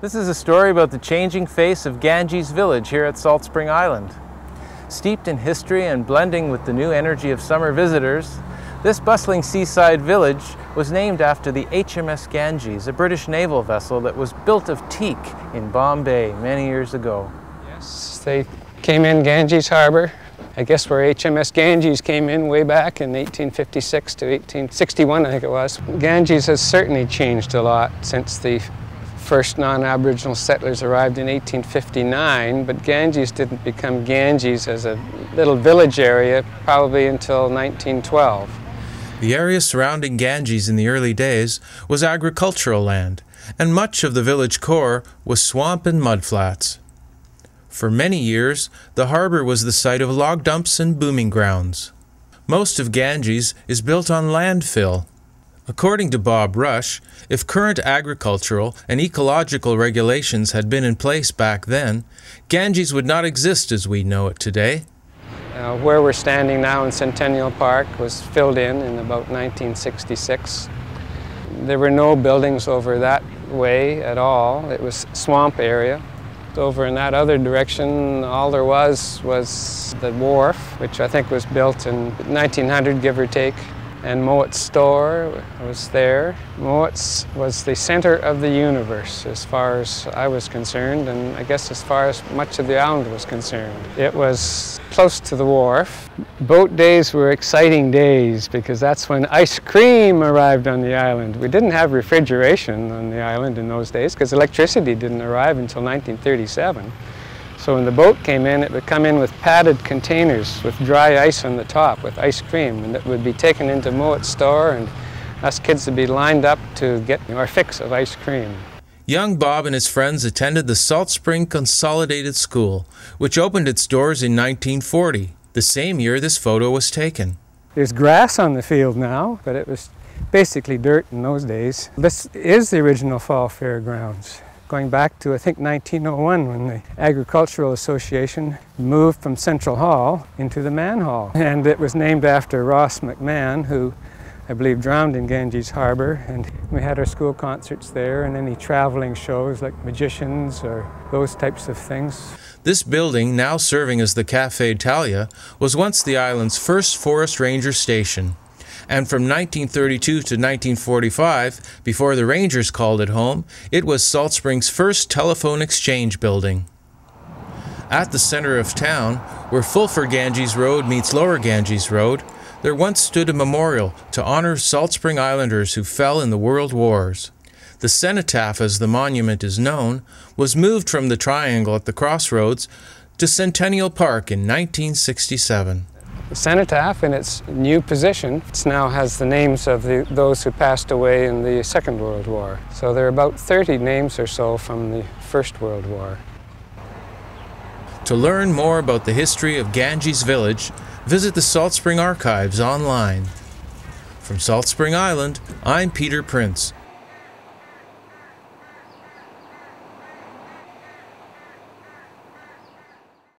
This is a story about the changing face of Ganges village here at Salt Spring Island. Steeped in history and blending with the new energy of summer visitors, this bustling seaside village was named after the HMS Ganges, a British naval vessel that was built of teak in Bombay many years ago. Yes, they came in Ganges Harbor. I guess where HMS Ganges came in way back in 1856 to 1861, I think it was. Ganges has certainly changed a lot since the first non-Aboriginal settlers arrived in 1859, but Ganges didn't become Ganges as a little village area probably until 1912. The area surrounding Ganges in the early days was agricultural land, and much of the village core was swamp and mudflats. For many years, the harbor was the site of log dumps and booming grounds. Most of Ganges is built on landfill, According to Bob Rush, if current agricultural and ecological regulations had been in place back then, Ganges would not exist as we know it today. Uh, where we're standing now in Centennial Park was filled in in about 1966. There were no buildings over that way at all. It was swamp area. Over in that other direction, all there was was the wharf, which I think was built in 1900, give or take and Mouat's store was there. Mouat's was the center of the universe as far as I was concerned, and I guess as far as much of the island was concerned. It was close to the wharf. Boat days were exciting days because that's when ice cream arrived on the island. We didn't have refrigeration on the island in those days because electricity didn't arrive until 1937. So when the boat came in, it would come in with padded containers with dry ice on the top with ice cream, and it would be taken into Mouat's store, and us kids would be lined up to get our fix of ice cream. Young Bob and his friends attended the Salt Spring Consolidated School, which opened its doors in 1940, the same year this photo was taken. There's grass on the field now, but it was basically dirt in those days. This is the original Fall Fairgrounds going back to I think 1901 when the Agricultural Association moved from Central Hall into the Mahon Hall. And it was named after Ross McMahon who I believe drowned in Ganges Harbor and we had our school concerts there and any traveling shows like magicians or those types of things. This building, now serving as the Cafe Italia, was once the island's first forest ranger station and from 1932 to 1945, before the Rangers called it home, it was Salt Springs' first telephone exchange building. At the center of town, where Fulford Ganges Road meets Lower Ganges Road, there once stood a memorial to honor Salt Spring Islanders who fell in the World Wars. The cenotaph, as the monument is known, was moved from the triangle at the crossroads to Centennial Park in 1967. The cenotaph in its new position it now has the names of the, those who passed away in the Second World War. So there are about 30 names or so from the First World War. To learn more about the history of Ganges Village, visit the Salt Spring Archives online. From Salt Spring Island, I'm Peter Prince.